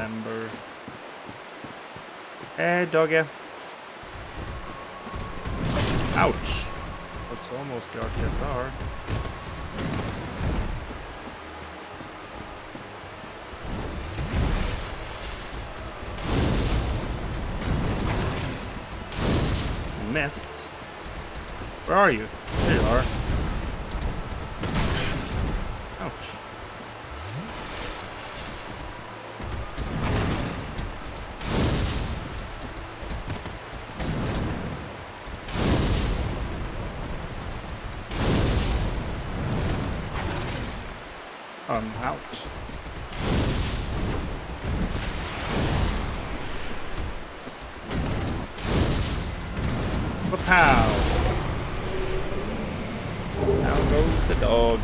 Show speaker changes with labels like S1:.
S1: remember. Eh, hey, doggy. Ouch. That's almost the RTFR. Missed. Where are you? There you are. Ouch. I'm out. Pow! Now goes the dog.